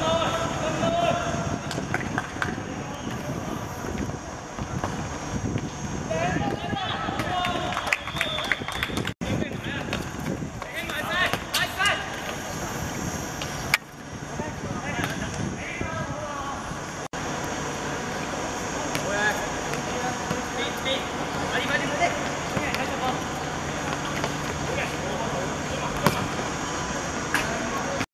Vamos!